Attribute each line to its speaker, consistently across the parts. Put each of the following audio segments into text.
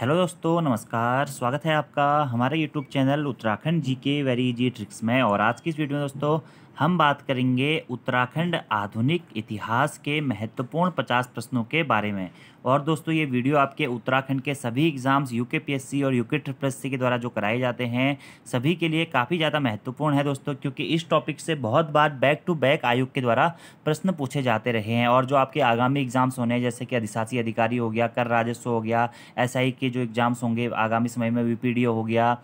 Speaker 1: Hello दोस्तों, नमस्कार। स्वागत है आपका हमारे यूट्यूब चैनल उत्तराखंड जी के वेरी इजी ट्रिक्स में। और आज की इस वीडियो में दोस्तों हम बात करेंगे उत्तराखंड आधुनिक इतिहास के महत्वपूर्ण 50 प्रश्नों के बारे में। और दोस्तों, ये वीडियो आपके उत्तराखंड के सभी एग्ज़ाम्स यूके पीएससी और ट्रिपल एस के द्वारा जो कराए जाते हैं, सभी के लिए काफ़ी ज़्यादा महत्वपूर्ण है दोस्तों, क्योंकि इस टॉपिक से बहुत बार बैक टू बैक आयोग के द्वारा प्रश्न पूछे जाते रहे हैं। और जो आपके आगामी एग्ज़ाम्स होने हैं, जैसे कि अधिशासी अधिकारी हो गया, कर राजस्व हो गया एसआई के जो एग्ज़ाम्स होंगे आगामी समय में वी हो गया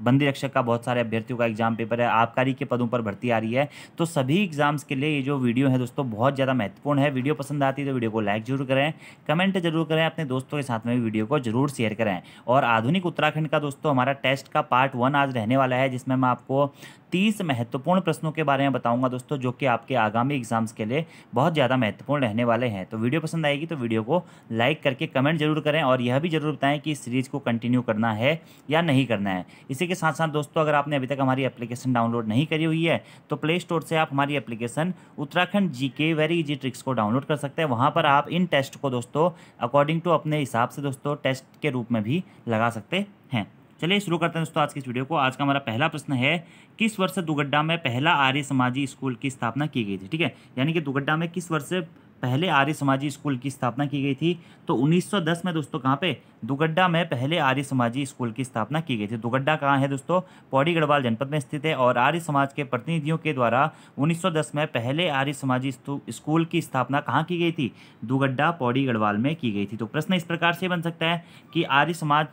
Speaker 1: बंदी रक्षक का बहुत सारे अभ्यर्थियों का एग्ज़ाम पेपर है, आबकारी के पदों पर भर्ती आ रही है। तो सभी एग्ज़ाम्स के लिए ये जो वीडियो है दोस्तों, बहुत ज़्यादा महत्वपूर्ण है। वीडियो पसंद आती है तो वीडियो को लाइक ज़रूर करें कमेंट ज़रूर करें, अपने दोस्तों के साथ में वीडियो को ज़रूर शेयर करें। और आधुनिक उत्तराखंड का दोस्तों, हमारा टेस्ट का पार्ट वन आज रहने वाला है, जिसमें मैं आपको तीस महत्वपूर्ण प्रश्नों के बारे में बताऊँगा दोस्तों, जो कि आपके आगामी एग्ज़ाम्स के लिए बहुत ज़्यादा महत्वपूर्ण रहने वाले हैं। तो वीडियो पसंद आएगी तो वीडियो को लाइक करके कमेंट ज़रूर करें और यह भी ज़रूर बताएँ कि इस सीरीज़ को कंटिन्यू करना है या नहीं करना है। इसी के साथ साथ दोस्तों, अगर आपने अभी तक हमारी एप्लीकेशन डाउनलोड नहीं करी हुई है तो प्ले स्टोर से आप हमारी application Uttarakhand G K very easy tricks को डाउनलोड कर सकते हैं। वहाँ पर आप इन टेस्ट को दोस्तों अकॉर्डिंग टू अपने हिसाब से दोस्तों टेस्ट के रूप में भी लगा सकते हैं। चलिए, शुरू करते हैं दोस्तों आज की इस वीडियो को। आज का हमारा पहला प्रश्न है, किस वर्ष दुगड्डा में पहला आर्य समाजी स्कूल की स्थापना की गई थी? ठीक है? यानी कि दुगड्डा में किस वर्ष पहले आर्य समाजी स्कूल की स्थापना की गई थी। तो 1910 में दोस्तों कहाँ पे? दुगड्डा में पहले आर्य समाजी स्कूल की स्थापना की गई थी। दुगड्डा कहाँ है दोस्तों? पौड़ी गढ़वाल जनपद में स्थित है और आर्य समाज के प्रतिनिधियों के द्वारा 1910 में पहले आर्य समाजी स्कूल की स्थापना कहाँ की गई थी? दुगड्डा पौड़ी गढ़वाल में की गई थी। तो प्रश्न इस प्रकार से बन सकता है कि आर्य समाज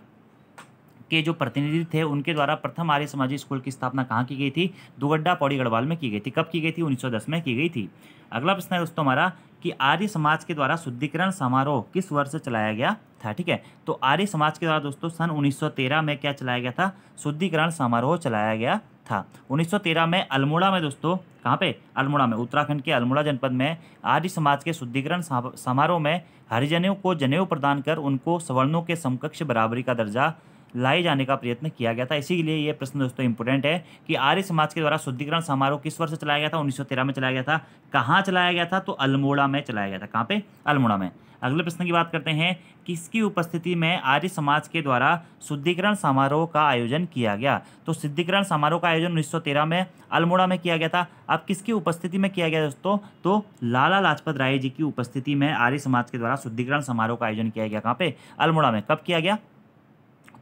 Speaker 1: के जो प्रतिनिधि थे, उनके द्वारा प्रथम आर्य समाजी स्कूल की स्थापना कहाँ की गई थी? दुगड्डा, पौड़ी, गढ़वाल में की गई थी। कब की गई थी? 1910 में की गई थी। अगला प्रश्न है दोस्तों हमारा कि आर्य समाज के द्वारा शुद्धिकरण समारोह किस वर्ष चलाया गया था, ठीक है? तो आर्य समाज के द्वारा दोस्तों सन 1913 में क्या चलाया गया था? शुद्धिकरण समारोह चलाया गया था। 1913 में अल्मोड़ा में दोस्तों, कहाँ पे? अल्मोड़ा में, उत्तराखंड के अल्मोड़ा जनपद में आर्य समाज के शुद्धिकरण समारोह में हरिजनों को जनेऊ प्रदान कर उनको सवर्णों के समकक्ष बराबरी का दर्जा लाए जाने का प्रयत्न किया गया था। इसीलिए ये प्रश्न दोस्तों इंपॉर्टेंट है कि आर्य समाज के द्वारा शुद्धिकरण समारोह किस वर्ष चलाया गया था? 1913 में चलाया गया था। कहाँ चलाया गया था? तो अल्मोड़ा में चलाया गया था। कहाँ पे? अल्मोड़ा में। अगले प्रश्न की बात करते हैं, किसकी उपस्थिति में आर्य समाज के द्वारा शुद्धिकरण समारोह का आयोजन किया गया? तो शुद्धिकरण समारोह का आयोजन 1913 में अल्मोड़ा में किया गया था। अब किसकी उपस्थिति में किया गया दोस्तों? तो लाला लाजपत राय जी की उपस्थिति में आर्य समाज के द्वारा शुद्धिकरण समारोह का आयोजन किया गया। कहाँ पे? अल्मोड़ा में। कब किया गया?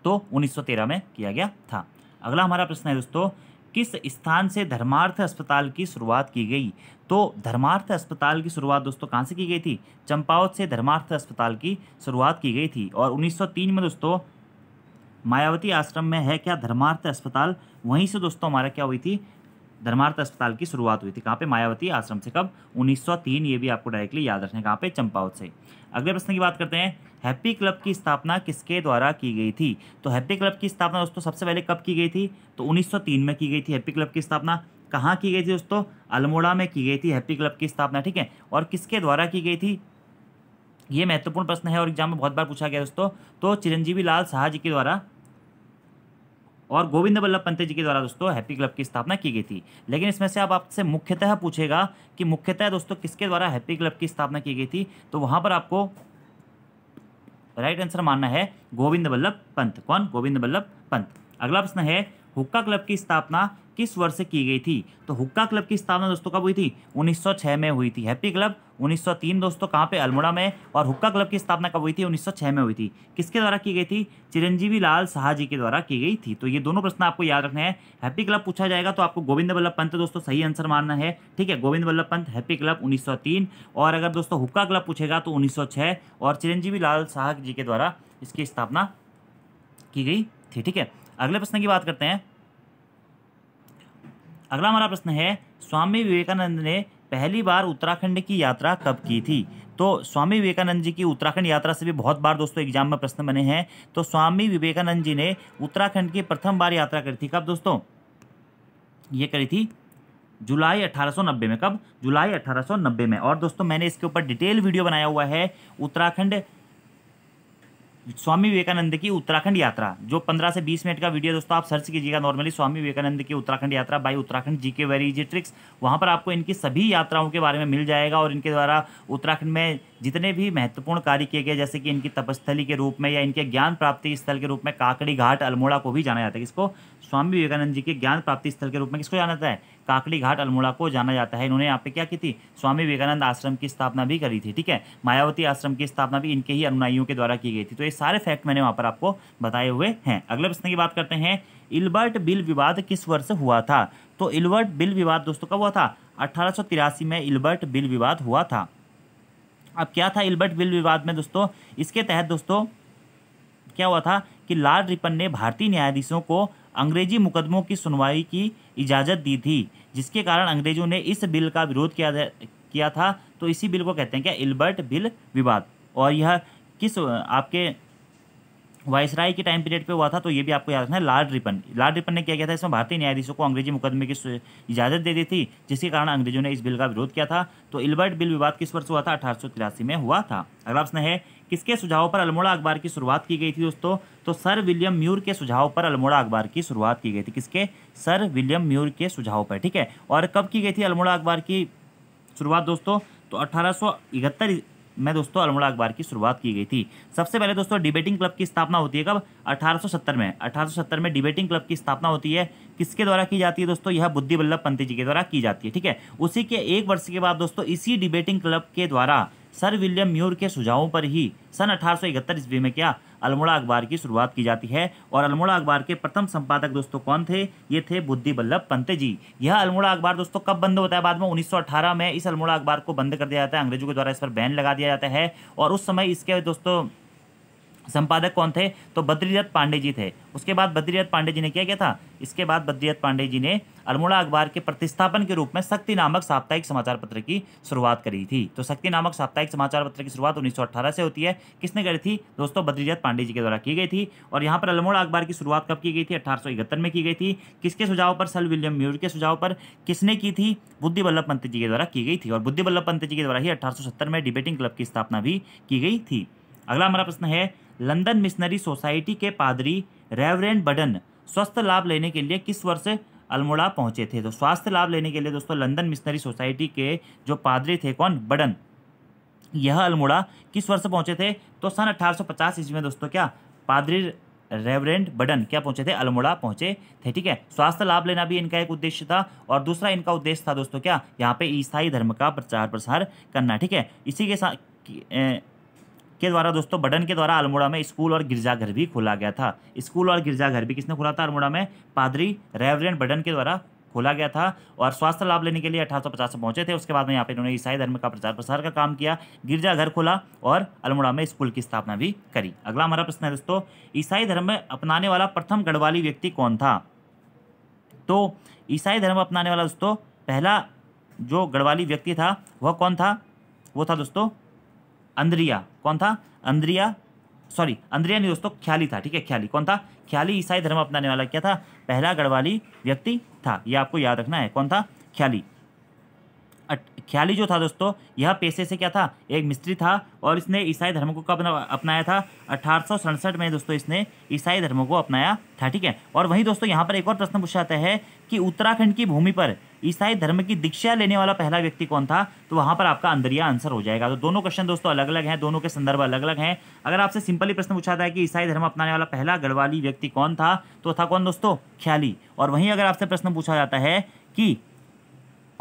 Speaker 1: तो 1913 में किया गया था। अगला हमारा प्रश्न है दोस्तों, किस स्थान से धर्मार्थ अस्पताल की शुरुआत की गई? तो धर्मार्थ अस्पताल की शुरुआत दोस्तों कहाँ से की गई थी? चंपावत से धर्मार्थ अस्पताल की शुरुआत की गई थी। और 1903 में दोस्तों, मायावती आश्रम में है क्या धर्मार्थ अस्पताल? वहीं से दोस्तों हमारा क्या हुई थी? धर्मार्थ अस्पताल की शुरुआत हुई थी, कहाँ पे? मायावती आश्रम से। कब? 1903 ये भी आपको डायरेक्टली याद रखना है, कहाँ पे? चंपावत से। अगले प्रश्न की बात करते हैं, हैप्पी क्लब की स्थापना किसके द्वारा की गई थी? तो हैप्पी क्लब की स्थापना दोस्तों, सबसे पहले कब की गई थी? तो 1903 में की गई थी हैप्पी क्लब की स्थापना। कहाँ की गई थी दोस्तों? अल्मोड़ा में की गई थी हैप्पी क्लब की स्थापना, ठीक है? और किसके द्वारा की गई थी? ये महत्वपूर्ण प्रश्न है और एग्ज़ाम में बहुत बार पूछा गया दोस्तों। तो चिरंजीवी लाल शाह जी के द्वारा और गोविंद वल्लभ पंत जी के द्वारा दोस्तों हैप्पी क्लब की स्थापना की गई थी। लेकिन इसमें से अब आपसे मुख्यतः पूछेगा कि मुख्यतः दोस्तों किसके द्वारा हैप्पी क्लब की स्थापना की गई थी? तो वहाँ पर आपको राइट आंसर मानना है गोविंद वल्लभ पंत। कौन? गोविंद वल्लभ पंत। अगला प्रश्न है हुक्का क्लब की स्थापना किस वर्ष की गई थी? तो हुक्का क्लब की स्थापना दोस्तों कब हुई थी? 1906 में हुई थी। हैप्पी क्लब 1903 दोस्तों कहाँ पे? अल्मोड़ा में। और हुक्का क्लब की स्थापना कब हुई थी? 1906 में हुई थी। किसके द्वारा की गई थी? चिरंजीवी लाल शाह जी के द्वारा की गई थी। तो ये दोनों प्रश्न आपको याद रखने हैं। हैप्पी क्लब पूछा जाएगा तो आपको गोविंद वल्लभ पंत दोस्तों सही आंसर मानना है। ठीक है, गोविंद वल्लभ पंत, हैप्पी क्लब, उन्नीस सौ तीन। और अगर दोस्तों हुक्का क्लब पूछेगा तो उन्नीस सौ छः और चिरंजीवी लाल शाह जी के द्वारा इसकी स्थापना की गई थी। ठीक है अगले प्रश्न की बात करते हैं। अगला हमारा प्रश्न है, स्वामी विवेकानंद ने पहली बार उत्तराखंड की यात्रा कब की थी? तो स्वामी विवेकानंद जी की उत्तराखंड यात्रा से भी बहुत बार दोस्तों एग्ज़ाम में प्रश्न बने हैं। तो स्वामी विवेकानंद जी ने उत्तराखंड की प्रथम बार यात्रा करी थी कब दोस्तों? ये करी थी जुलाई 1890 में। कब? जुलाई 1890 में। और दोस्तों मैंने इसके ऊपर डिटेल वीडियो बनाया हुआ है। उत्तराखंड स्वामी विवेकानंद की उत्तराखंड यात्रा, जो 15 से 20 मिनट का वीडियो दोस्तों, आप सर्च कीजिएगा नॉर्मली स्वामी विवेकानंद की उत्तराखंड यात्रा बाई उत्तराखंड जी के वेरी इजी ट्रिक्स वहाँ पर आपको इनकी सभी यात्राओं के बारे में मिल जाएगा और इनके द्वारा उत्तराखंड में जितने भी महत्वपूर्ण कार्य किए गए, जैसे कि इनकी तपस्थली के रूप में या इनके ज्ञान प्राप्ति स्थल के रूप में काकड़ी घाट, अल्मोड़ा को भी जाना जाता है। इसको स्वामी विवेकानंद जी के ज्ञान प्राप्ति स्थल के रूप में किसको जाना जाता है? काकड़ी घाट, अल्मोड़ा को जाना जाता है। इन्होंने यहाँ पे क्या की थी? स्वामी विवेकानंद आश्रम की स्थापना भी करी थी, ठीक है? मायावती आश्रम की स्थापना भी इनके ही अनुयायियों के द्वारा की गई थी। तो ये सारे फैक्ट मैंने वहाँ पर आपको बताए हुए हैं। अगले प्रश्न की बात करते हैं, इल्बर्ट बिल विवाद किस वर्ष हुआ था? तो इल्बर्ट बिल विवाद दोस्तों कब हुआ था, अठारह सौ तिरासी में इल्बर्ट बिल विवाद हुआ था। अब क्या था इल्बर्ट बिल विवाद में, दोस्तों? इसके तहत, दोस्तों, क्या हुआ था कि लार्ड रिपन ने भारतीय न्यायाधीशों को अंग्रेज़ी मुकदमों की सुनवाई की इजाज़त दी थी, जिसके कारण अंग्रेज़ों ने इस बिल का विरोध किया किया था। तो इसी बिल को कहते हैं क्या? इल्बर्ट बिल विवाद। और यह किस, आपके वायसराय के टाइम पीरियड पे हुआ था तो ये भी आपको याद रखना है, लॉर्ड रिपन। लॉर्ड रिपन ने क्या किया था, इसमें भारतीय न्यायाधीशों को अंग्रेज़ी मुकदमे की इजाज़त दे दी थी, जिसके कारण अंग्रेज़ों ने इस बिल का विरोध किया था। तो इल्बर्ट बिल विवाद किस वर्ष हुआ था? अठारह सौ तिरासी में हुआ था। अगला प्रश्न है, किसके सुझाव पर अल्मोड़ा अखबार की शुरुआत की गई थी दोस्तों? तो सर विलियम म्यूर के सुझाव पर अल्मोड़ा अखबार की शुरुआत की गई थी। किसके? सर विलियम म्यूर के सुझाव पर, ठीक है? और कब की गई थी अल्मोड़ा अखबार की शुरुआत दोस्तों? तो अठारह सौ इकहत्तर में दोस्तों अल्मोड़ा अखबार की शुरुआत की गई थी। सबसे पहले दोस्तों डिबेटिंग क्लब की स्थापना होती है कब? 1870 में। 1870 में डिबेटिंग क्लब की स्थापना होती है। किसके द्वारा की जाती है दोस्तों? यह बुद्धि वल्लभ पंत जी के द्वारा की जाती है, ठीक है? उसी के एक वर्ष के बाद दोस्तों, इसी डिबेटिंग क्लब के द्वारा सर विलियम म्यूर के सुझावों पर ही सन अठारह ईस्वी में क्या अल्मोड़ा अखबार की शुरुआत की जाती है? और अल्मोड़ा अखबार के प्रथम संपादक दोस्तों कौन थे? ये थे बुद्धि बल्लभ पंत जी। यह अल्मोड़ा अखबार दोस्तों कब बंद होता है? बाद में 1918 में इस अल्मोड़ा अखबार को बंद कर दिया जाता है। अंग्रेज़ों के द्वारा इस पर बैन लगा दिया जाता है। और उस समय इसके दोस्तों संपादक कौन थे? तो बद्रीदत्त पांडे जी थे। उसके बाद बद्रीदत्त पांडे जी ने क्या किया था? इसके बाद बद्रीदत्त पांडे जी ने अल्मोड़ा अखबार के प्रतिस्थापन के रूप में शक्ति नामक साप्ताहिक समाचार पत्र की शुरुआत करी थी। तो शक्ति नामक साप्ताहिक समाचार पत्र की शुरुआत 1918 से होती है। किसने करी थी? दोस्तों, बद्रीदत्त पांडे जी के द्वारा की गई थी और यहाँ पर अल्मोड़ा अखबार की शुरुआत कब की गई थी? अठारह में की गई थी। किसके सुझाव पर? सल विलियम म्यूर के सुझाव पर। किसने की थी? बुद्धि वल्लभ पंत जी के द्वारा की गई थी और बुद्धि वल्लभ पंत जी के द्वारा ही अठारह में डिबेटिंग क्लब की स्थापना भी की गई थी। अगला हमारा प्रश्न है लंदन मिशनरी सोसाइटी के पादरी रेवरेंड बडन स्वस्थ लाभ लेने के लिए किस वर्ष अल्मोड़ा पहुँचे थे? तो स्वास्थ्य लाभ लेने के लिए दोस्तों लंदन मिशनरी सोसाइटी के जो पादरी थे कौन? बडन। यह अल्मोड़ा किस वर्ष पहुँचे थे? तो सन 1850 ईस्वी में दोस्तों क्या पादरी रेवरेंड बडन क्या पहुँचे थे? अल्मोड़ा पहुँचे थे, ठीक है? स्वास्थ्य लाभ लेना भी इनका एक उद्देश्य था और दूसरा इनका उद्देश्य था दोस्तों क्या? यहाँ पे ईसाई धर्म का प्रचार प्रसार करना, ठीक है? इसी के साथ के द्वारा दोस्तों बडन के द्वारा अल्मोड़ा में स्कूल और गिरजाघर भी खोला गया था। स्कूल और गिरजाघर भी किसने खोला था? अल्मोड़ा में पादरी रेवरेंट बडन के द्वारा खोला गया था और स्वास्थ्य लाभ लेने के लिए अठारह सौ पहुँचे थे। उसके बाद में यहाँ पे इन्होंने ईसाई धर्म का प्रचार प्रसार का काम किया, गिरजाघर खोला और अल्मोड़ा में स्कूल की स्थापना भी करी। अगला हमारा प्रश्न है दोस्तों, ईसाई धर्म में अपनाने वाला प्रथम गढ़वाली व्यक्ति कौन था? तो ईसाई धर्म अपनाने वाला दोस्तों, पहला जो गढ़वाली व्यक्ति था, वह कौन था? वो था दोस्तों अंद्रिया, कौन था? अंद्रिया सॉरी अंद्रिया नहीं, दोस्तों, ख्याली था, ठीक है, ख्याली, कौन था? ख्याली ईसाई धर्म अपनाने वाला क्या था? पहला गढ़वाली व्यक्ति था यह आपको याद रखना है, कौन था? ख्याली। ख्याली जो था दोस्तों, यह पेशे से क्या था? एक मिस्त्री था और इसने ईसाई धर्म को कब अपनाया था? अठारह सौ सड़सठ में दोस्तों इसने ईसाई धर्म को अपनाया था, ठीक है? और वहीं दोस्तों यहाँ पर एक और प्रश्न पूछा जाता है कि उत्तराखंड की भूमि पर ईसाई धर्म की दीक्षा लेने वाला पहला व्यक्ति कौन था? तो वहाँ पर आपका अंदरिया आंसर हो जाएगा। तो दोनों क्वेश्चन दोस्तों अलग अलग हैं, दोनों के संदर्भ अलग अलग हैं। अगर आपसे सिंपली प्रश्न पूछा था कि ईसाई धर्म अपनाने वाला पहला गढ़वाली व्यक्ति कौन था? तो था कौन दोस्तों? ख्याली। और वहीं अगर आपसे प्रश्न पूछा जाता है कि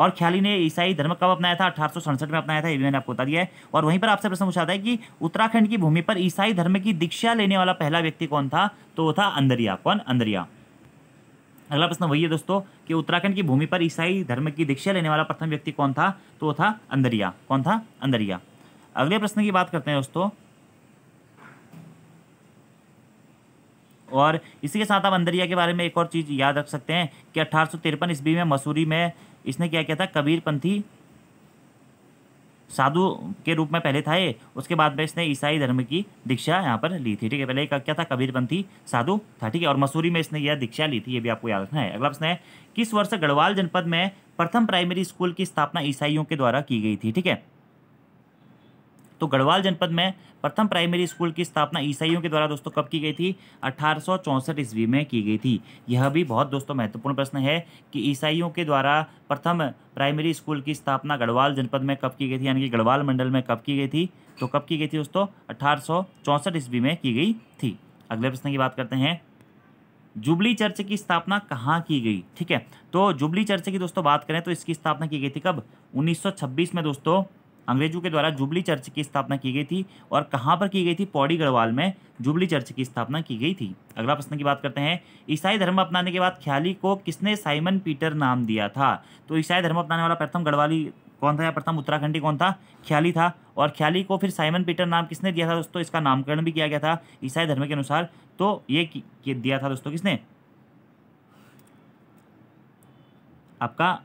Speaker 1: और ख्याली ने ईसाई धर्म कब अपनाया था? अठारह में अपनाया था, ये भी मैंने आपको बता दिया है। और वहीं पर आपसे प्रश्न पूछा था कि उत्तराखंड की भूमि पर ईसाई धर्म की दीक्षा लेने वाला पहला व्यक्ति कौन था? तो वो था अंदरिया। कौन? अंदरिया। अगला प्रश्न वही है दोस्तों कि उत्तराखंड की भूमि पर ईसाई धर्म की दीक्षा लेने वाला प्रथम व्यक्ति कौन था? तो वो था अंदरिया। कौन था? अंदरिया। अगले प्रश्न की बात करते हैं दोस्तों और इसी के साथ आप अंदरिया के बारे में एक और चीज़ याद रख सकते हैं कि अठारह ईस्वी में मसूरी में इसने क्या किया था? कबीरपंथी साधु के रूप में पहले था ये। उसके बाद में इसने ईसाई धर्म की दीक्षा यहाँ पर ली थी। ठीक है, पहले क्या था? कबीरपंथी साधु था, ठीक है? और मसूरी में इसने यह दीक्षा ली थी, ये भी आपको याद रखना है। अगला प्रश्न है, किस वर्ष गढ़वाल जनपद में प्रथम प्राइमरी स्कूल की स्थापना ईसाइयों के द्वारा की गई थी? ठीक है तो गढ़वाल जनपद में प्रथम प्राइमरी स्कूल की स्थापना ईसाइयों के द्वारा दोस्तों कब की गई थी? अठारह सौ चौंसठ ईस्वी में की गई थी। यह भी बहुत दोस्तों महत्वपूर्ण प्रश्न है कि ईसाइयों के द्वारा प्रथम प्राइमरी स्कूल की स्थापना गढ़वाल जनपद में कब की गई थी? यानी कि गढ़वाल मंडल में कब की गई थी? तो कब की गई थी दोस्तों? अठारह ईस्वी में की गई थी। अगले प्रश्न की बात करते हैं। जुबली चर्च की स्थापना कहाँ की गई? ठीक है तो जुबली चर्च की दोस्तों बात करें तो इसकी स्थापना की गई थी कब? 1926 में दोस्तों। अंग्रेज़ों के द्वारा जुबली चर्च की स्थापना की गई थी और कहाँ पर की गई थी? पौड़ी गढ़वाल में जुबली चर्च की स्थापना की गई थी। अगला प्रश्न की बात करते हैं, ईसाई धर्म अपनाने के बाद ख्याली को किसने साइमन पीटर नाम दिया था? तो ईसाई धर्म अपनाने वाला प्रथम गढ़वाली कौन था या प्रथम उत्तराखंडी कौन था? ख्याली था और ख्याली को फिर साइमन पीटर नाम किसने दिया था दोस्तों? इसका नामकरण भी किया गया था ईसाई धर्म के अनुसार। तो ये दिया था दोस्तों किसने? आपका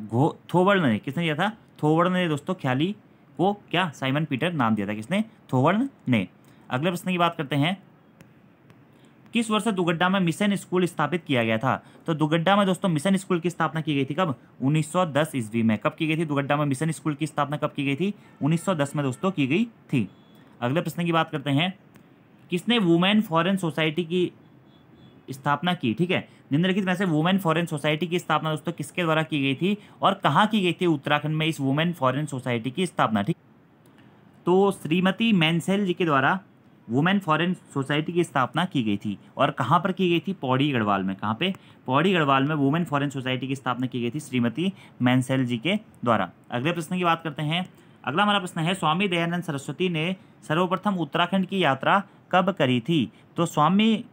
Speaker 1: घो थोवर्ण ने किसने दिया था? थोवर्ण ने, दोस्तों, ख्याली को क्या? साइमन पीटर नाम दिया था किसने? थोवर्ण ने। अगले प्रश्न की बात करते हैं। किस वर्ष दुगड्डा में मिशन स्कूल स्थापित किया गया था? तो दुगड्डा में, दोस्तों, मिशन स्कूल की स्थापना की गई थी कब? 1910 ईस्वी में। कब की गई थी दुगड्डा में मिशन स्कूल की स्थापना? कब की गई थी? 1910 में, दोस्तों, की गई थी। अगले प्रश्न की बात करते हैं। किसने वुमेन फॉरेन सोसाइटी की स्थापना की, ठीक है? निम्नलिखित में से वुमेन फॉरेन सोसाइटी की स्थापना दोस्तों किसके द्वारा की गई थी और कहाँ की गई थी उत्तराखंड में इस वुमेन फॉरेन सोसाइटी की स्थापना, ठीक? तो श्रीमती मैनसेल जी के द्वारा वुमेन फॉरेन सोसाइटी की स्थापना की गई थी और कहाँ पर की गई थी? पौड़ी गढ़वाल में, कहाँ पे? पौड़ी गढ़वाल में वुमेन फॉरेन सोसाइटी की स्थापना की गई थी श्रीमती मैनसेल जी के द्वारा। अगले प्रश्न की बात करते हैं। अगला हमारा प्रश्न है, स्वामी दयानंद सरस्वती ने सर्वप्रथम उत्तराखंड की यात्रा कब करी थी? तो स्वामी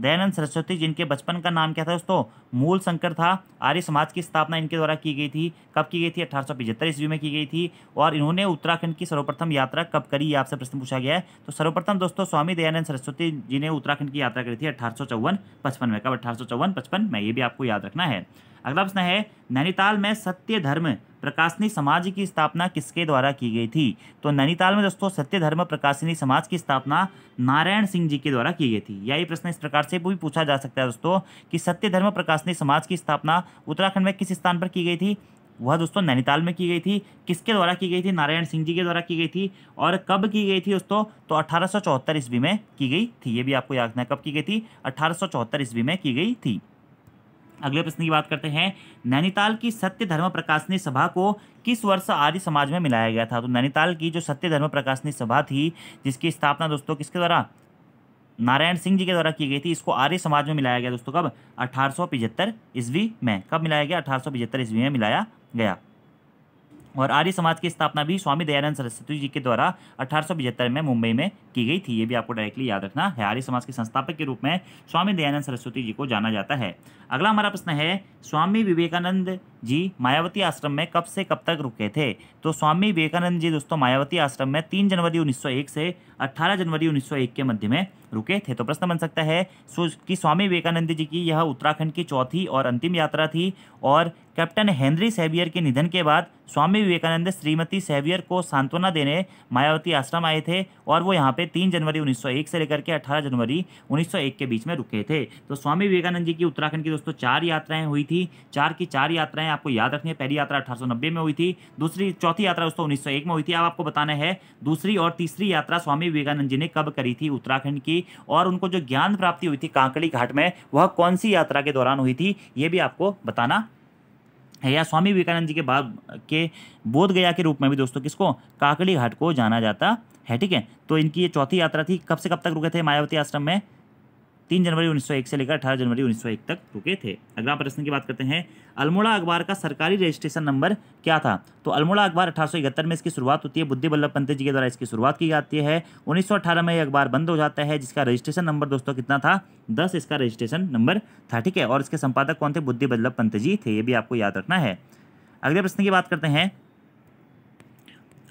Speaker 1: दयानंद सरस्वती, जिनके बचपन का नाम क्या था दोस्तों? मूल शंकर था। आर्य समाज की स्थापना इनके द्वारा की गई थी। कब की गई थी? अठारह ईस्वी में की गई थी और इन्होंने उत्तराखंड की सर्वप्रथम यात्रा कब करी? ये आपसे प्रश्न पूछा गया है। तो सर्वप्रथम दोस्तों, स्वामी दयानंद सरस्वती जी ने उत्तराखंड की यात्रा करी थी अठारह सौ में। कब? अठारह सौ में। ये भी आपको याद रखना है। अगला प्रश्न है नैनीताल में सत्य धर्म प्रकाशनी समाज की स्थापना किसके द्वारा की गई थी तो नैनीताल में दोस्तों सत्य धर्म प्रकाशनी समाज की स्थापना नारायण सिंह जी के द्वारा की गई थी यही प्रश्न इस प्रकार से भी पूछा जा सकता है दोस्तों कि सत्य धर्म प्रकाशनी समाज की स्थापना उत्तराखंड में किस स्थान पर की गई थी वह दोस्तों नैनीताल में की गई थी किसके द्वारा की गई थी नारायण सिंह जी के द्वारा की गई थी और कब की गई थी दोस्तों तो अठारह सौ चौहत्तर ईस्वी में की गई थी ये भी आपको याद रखना है कब की गई थी अठारह सौ चौहत्तर ईस्वी में की गई थी अगले प्रश्न की बात करते हैं, नैनीताल की सत्य धर्म प्रकाशनी सभा को किस वर्ष आर्य समाज में मिलाया गया था? तो नैनीताल की जो सत्य धर्म प्रकाशनी सभा थी, जिसकी स्थापना दोस्तों किसके द्वारा? नारायण सिंह जी के द्वारा की गई थी। इसको आर्य समाज में मिलाया गया दोस्तों कब? अठारह सौ ईस्वी में। कब मिलाया गया? अठारह ईस्वी में मिलाया गया। और आर्य समाज की स्थापना भी स्वामी दयानंद सरस्वती जी के द्वारा अठारह में मुंबई में की गई थी। ये भी आपको डायरेक्टली याद रखना है। आर्य समाज के संस्थापक के रूप में स्वामी दयानंद सरस्वती जी को जाना जाता है। अगला हमारा प्रश्न है, स्वामी विवेकानंद जी मायावती आश्रम में कब से कब तक रुके थे? तो स्वामी विवेकानंद जी दोस्तों, मायावती आश्रम में तीन जनवरी 1901 से 18 जनवरी 1901 के मध्य में रुके थे। तो प्रश्न बन सकता है कि स्वामी विवेकानंद जी की यह उत्तराखंड की चौथी और अंतिम यात्रा थी और कैप्टन हेनरी सेवियर के निधन के बाद स्वामी विवेकानंद श्रीमती सेवियर को सांत्वना देने मायावती आश्रम आए थे और वो यहाँ पे तीन जनवरी 1901 से लेकर के 18 जनवरी 1901 के बीच में रुके थे। तो स्वामी विवेकानंद जी की उत्तराखंड की दोस्तों चार यात्राएँ हुई थी। चार की चार यात्राएँ आपको याद रखनी है। पहली यात्रा अठारह सौ नब्बे में हुई थी, दूसरी चौथी यात्रा दोस्तों उन्नीस सौ एक में हुई थी। अब आपको बताना है, दूसरी और तीसरी यात्रा स्वामी विवेकानंद जी ने कब करी थी उत्तराखंड की और उनको जो ज्ञान प्राप्ति हुई थी कांकड़ी घाट में, वह कौन सी यात्रा के दौरान हुई थी, ये भी आपको बताना है। या स्वामी विवेकानंद जी के बाद के बोध गया के रूप में भी दोस्तों किसको काकड़ी घाट को जाना जाता है, ठीक है? तो इनकी ये चौथी यात्रा थी, कब से कब तक रुके थे मायावती आश्रम में? तीन जनवरी 1901 से लेकर अठारह जनवरी 1901 तक रुके थे। अगला प्रश्न की बात करते हैं, अल्मोड़ा अखबार का सरकारी रजिस्ट्रेशन नंबर क्या था? तो अल्मोड़ा अखबार अठारह सौ इकहत्तर में इसकी शुरुआत होती है, बुद्धि बल्लभ पंत जी के द्वारा इसकी शुरुआत की जाती है। उन्नीस सौ अठारह में यह अखबार बंद हो जाता है, जिसका रजिस्ट्रेशन नंबर दोस्तों कितना था? दस, इसका रजिस्ट्रेशन नंबर था, ठीक है? और इसके संपादक कौन थे? बुद्धि बल्लभ पंत जी थे, ये भी आपको याद रखना है। अगले प्रश्न की बात करते हैं,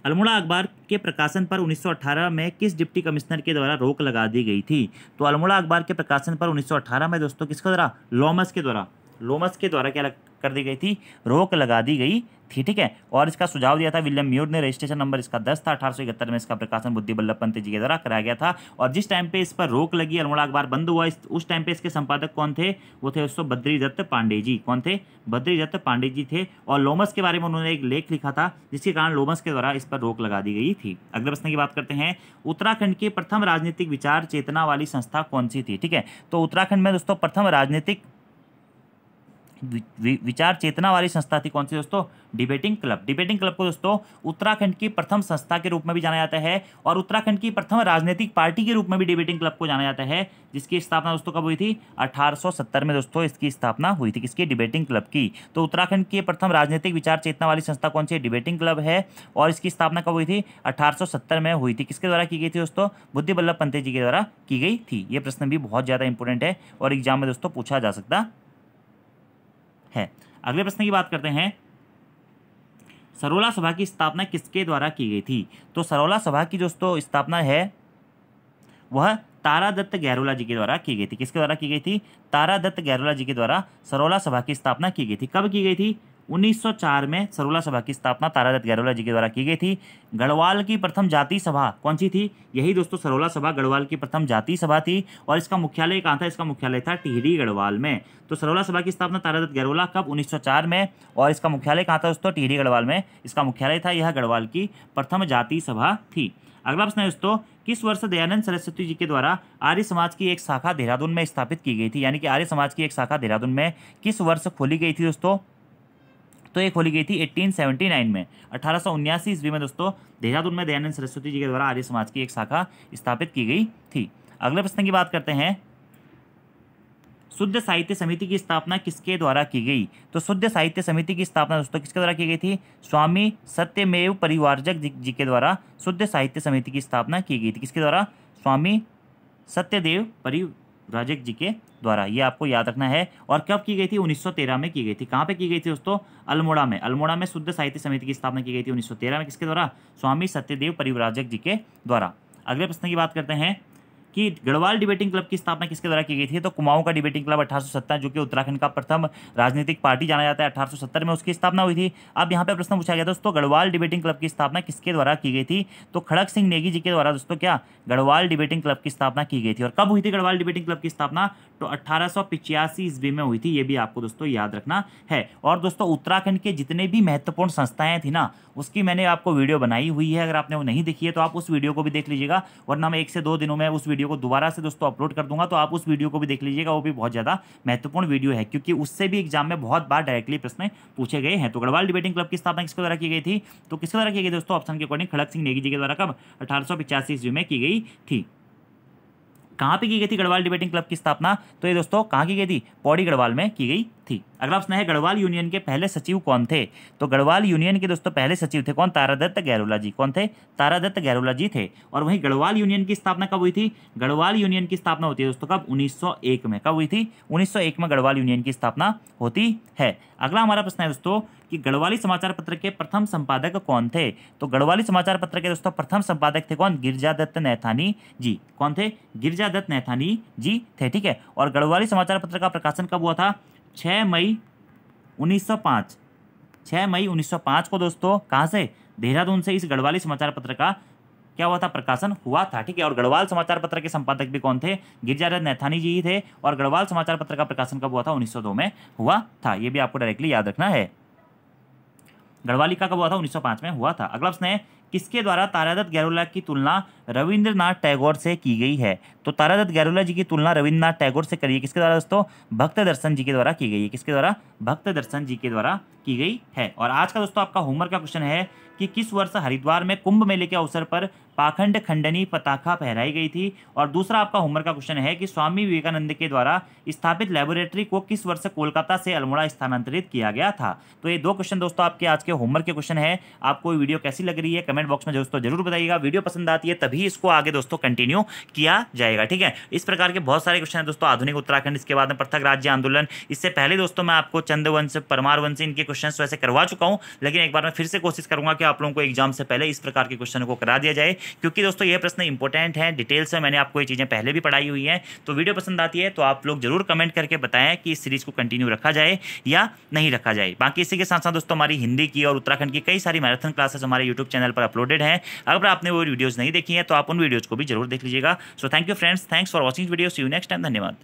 Speaker 1: अल्मोड़ा अखबार के प्रकाशन पर 1918 में किस डिप्टी कमिश्नर के द्वारा रोक लगा दी गई थी? तो अल्मोड़ा अखबार के प्रकाशन पर 1918 में दोस्तों किसके द्वारा? लॉमस के द्वारा। लोमस के द्वारा क्या कर दी गई थी? रोक लगा दी गई थी, ठीक है? और इसका सुझाव दिया था विलियम म्यूर ने, रजिस्ट्रेशन नंबर इसका दस था, अठारह सौ इकहत्तर में इसका प्रकाशन बुद्धि बल्लभ पंत जी के द्वारा कराया गया था। और जिस टाइम पे इस पर रोक लगी अल्मोड़ा अखबार बंद हुआ, इस, उस टाइम पे इसके संपादक कौन थे? वो थे दोस्तों बद्री दत्त पांडे जी। कौन थे? बद्री दत्त पांडे जी थे। और लोमस के बारे में उन्होंने एक लेख लिखा था, जिसके कारण लोमस के द्वारा इस पर रोक लगा दी गई थी। अगले प्रश्न की बात करते हैं। उत्तराखंड की प्रथम राजनीतिक विचार चेतना वाली संस्था कौन सी थी, ठीक है? तो उत्तराखंड में दोस्तों, प्रथम राजनीतिक विचार चेतना वाली संस्था थी। कौन सी दोस्तों? डिबेटिंग क्लब डिबेटिंग क्लब को दोस्तों, उत्तराखंड की प्रथम संस्था के रूप में भी जाना जाता है और उत्तराखंड की प्रथम राजनीतिक पार्टी के रूप में भी डिबेटिंग क्लब को जाना जाता है, जिसकी स्थापना दोस्तों कब हुई थी? 1870 में दोस्तों इसकी स्थापना हुई थी, किसकी? डिबेटिंग क्लब की। तो उत्तराखंड की प्रथम राजनीतिक विचार चेतना वाली संस्था कौन सी डिबेटिंग क्लब है और इसकी स्थापना कब हुई थी? अठारह सौ सत्तर में हुई थी। किसके द्वारा की गई थी दोस्तों? बुद्धि बल्लभ पंत जी के द्वारा की गई थी। ये प्रश्न भी बहुत ज़्यादा इंपॉर्टेंट है और एग्ज़ाम में दोस्तों पूछा जा सकता है। अगले प्रश्न की बात करते हैं। सरोला सभा की स्थापना किसके द्वारा की गई थी? तो सरोला सभा की दोस्तों स्थापना है, वह तारा दत्त गैरोला जी के द्वारा की गई थी। किसके द्वारा की गई थी? तारा दत्त गैरोला जी के द्वारा सरोला सभा की स्थापना की गई थी। कब की गई थी? 1904 में सरोला सभा की स्थापना तारादत्त गैरोला जी के द्वारा की गई थी। गढ़वाल की प्रथम जाति सभा कौन सी थी? यही दोस्तों, सरोला सभा, गढ़वाल की प्रथम जाति सभा थी और इसका मुख्यालय कहाँ था? इसका मुख्यालय था टिहरी गढ़वाल में। तो सरोला सभा की स्थापना तारादत्त गैरोला कब? 1904 में और इसका मुख्यालय कहाँ था दोस्तों? टिहरी गढ़वाल में। इसका मुख्यालय था यह गढ़वाल की प्रथम जाति सभा थी। अगला प्रश्न है दोस्तों, किस वर्ष दयानंद सरस्वती जी के द्वारा आर्य समाज की एक शाखा देहरादून में स्थापित की गई थी? यानी कि आर्य समाज की एक शाखा देहरादून में किस वर्ष खोली गई थी दोस्तों? तो ये खोली गई थी 1879 में। अठारह ईस्वी में दोस्तों, देहरादून में दयानंद सरस्वती जी के द्वारा आर्य समाज की एक शाखा स्थापित की गई थी। अगले प्रश्न की बात करते हैं। शुद्ध साहित्य समिति की स्थापना किसके द्वारा की गई? तो शुद्ध साहित्य समिति की स्थापना दोस्तों किसके द्वारा की गई थी? स्वामी सत्यमेव परिवारजक जी के द्वारा शुद्ध साहित्य समिति की स्थापना की गई थी। किसके द्वारा? स्वामी सत्यदेव परिव्राजक जी के द्वारा। ये आपको याद रखना है। और कब की गई थी? 1913 में की गई थी। कहाँ पे की गई थी दोस्तों? अल्मोड़ा में। अल्मोड़ा में शुद्ध साहित्य समिति की स्थापना की गई थी 1913 में। किसके द्वारा? स्वामी सत्यदेव परिवराजक जी के द्वारा। अगले प्रश्न की बात करते हैं। कि गढ़वाल डिबेटिंग क्लब की स्थापना किसके द्वारा की गई थी? तो कुमाऊं का डिबेटिंग क्लब अठारह जो कि उत्तराखंड का प्रथम राजनीतिक पार्टी जाना जाता है, अठारह सौ सत्तर में उसकी स्थापना हुई थी। अब यहाँ पर प्रश्न पूछा गया, दोस्तों, गढ़वाल डिबेटिंग क्लब की स्थापना किसके द्वारा की गई थी? तो खड़क सिंह नेगी जी के द्वारा, दोस्तों, क्या गढ़वाल डिबेटिंग क्लब की स्थापना की गई थी? और कब हुई थी गढ़वाल डिबेटिंग क्लब की स्थापना? तो अठारह ईस्वी में हुई थी, ये भी आपको दोस्तों याद रखना है। और दोस्तों, उत्तराखंड के जितने भी महत्वपूर्ण संस्थाएँ थी ना, उसकी मैंने आपको वीडियो बनाई हुई है, अगर आपने वो नहीं देखी है तो आप उस वीडियो को भी देख लीजिएगा, वरना मैं एक से दो दिनों में उस वीडियो को दोबारा से दोस्तों अपलोड कर दूँगा तो आप उस वीडियो को भी देख लीजिएगा, वो भी बहुत ज़्यादा महत्वपूर्ण वीडियो है, क्योंकि उससे भी एग्ज़ाम में बहुत बार डायरेक्टली प्रश्न पूछे गए हैं। तो गढ़वाल डिबेटिंग क्लब की स्थापना किसके द्वारा की गई थी? तो किसके द्वारा की गई दोस्तों? ऑप्शन के अकॉर्डिंग खड़क सिंह नेगी जी के द्वारा, कब? अठारह ईस्वी में की गई थी। कहाँ पे की गई थी गढ़वाल डिबेटिंग क्लब की स्थापना? तो ये दोस्तों, कहाँ की गई थी? पौड़ी गढ़वाल में की गई थी। अगला प्रश्न है, गढ़वाल यूनियन के पहले सचिव कौन थे? तो गढ़वाल यूनियन के दोस्तों, पहले सचिव थे कौन? तारादत्त गैरोला जी। कौन थे? तारादत्त गैरोला जी थे। और वहीं गढ़वाल यूनियन की स्थापना कब हुई थी? गढ़वाल यूनियन की स्थापना होती है दोस्तों, कब? 1901 में। कब हुई थी? 1901 में गढ़वाल यूनियन की स्थापना होती है। अगला हमारा प्रश्न है दोस्तों, कि गढ़वाली समाचार पत्र के प्रथम संपादक कौन थे? तो गढ़वाली समाचार पत्र के दोस्तों, प्रथम संपादक थे कौन? गिरजादत्त नैथानी जी। कौन थे? गिरजादत्त नैथानी जी थे, ठीक है? और गढ़वाली समाचार पत्र का प्रकाशन कब हुआ था? छः मई 1905 छः मई 1905 को दोस्तों, कहाँ से? देहरादून से इस गढ़वाली समाचार पत्र का क्या हुआ था? प्रकाशन हुआ था, ठीक है? और गढ़वाल समाचार पत्र के संपादक भी कौन थे? गिरजाराज नैथानी जी ही थे और गढ़वाल समाचार पत्र का प्रकाशन कब हुआ था? 1902 में हुआ था। ये भी आपको डायरेक्टली याद रखना है। गढ़वाली का कब हुआ था? 1905 में हुआ था। अगला प्रश्न है, किसके द्वारा तारादत्त गैरोला की तुलना रविंद्रनाथ टैगोर से की गई है? तो तारादत्त गैरोला जी की तुलना रविन्द्रनाथ टैगोर से करिए। किसके द्वारा दोस्तों? भक्त दर्शन जी के द्वारा की गई है। किसके द्वारा? भक्त दर्शन जी के द्वारा की गई है। और आज का दोस्तों आपका होमवर्क का क्वेश्चन है कि किस वर्ष हरिद्वार में कुंभ मेले के अवसर पर पाखंड खंडनी पताखा फहराई गई थी? और दूसरा आपका होमवर्क का क्वेश्चन है कि स्वामी विवेकानंद के द्वारा स्थापित लेबोरेटरी को किस वर्ष कोलकाता से अल्मोड़ा स्थानांतरित किया गया था? तो ये दो क्वेश्चन दोस्तों आपके आज के होमवर्क के क्वेश्चन है। आपको वीडियो कैसी लग रही है, कमेंट बॉक्स में दोस्तों ज़रूर बताइएगा। वीडियो पसंद आती है तभी इसको आगे दोस्तों कंटिन्यू किया जाएगा। ठीक है? इस प्रकार के बहुत सारे क्वेश्चन है दोस्तों, आधुनिक उत्तराखंड, इसके बाद में पृथक राज्य आंदोलन। इससे पहले दोस्तों मैं आपको चंद्रवंश परमार वंश इनके क्वेश्चन वैसे करवा चुका हूँ, लेकिन एक बार मैं फिर से कोशिश करूँगा कि आप लोगों को एग्ज़ाम से पहले इस प्रकार के क्वेश्चन को करा दिया जाए, क्योंकि दोस्तों ये प्रश्न इंपॉर्टेंट है डिटेल से मैंने आपको ये चीज़ें पहले भी पढ़ाई हुई है। तो वीडियो पसंद आती है तो आप लोग ज़रूर कमेंट करके बताएँ कि इस सीरीज़ को कंटिन्यू रखा जाए या नहीं रखा जाए। बाकी इसी के साथ साथ दोस्तों हमारी हिंदी की और उत्तराखंड की कई सारी मैराथन क्लासेस हमारे यूट्यूब चैनल पर अपलोडेड है। अगर आपने वो वीडियोज़ नहीं देखी है तो आप उन वीडियोज़ को भी ज़रूर देख लीजिएगा। So thank you friends, thanks for watching this video. See you next time. Dhanyawad.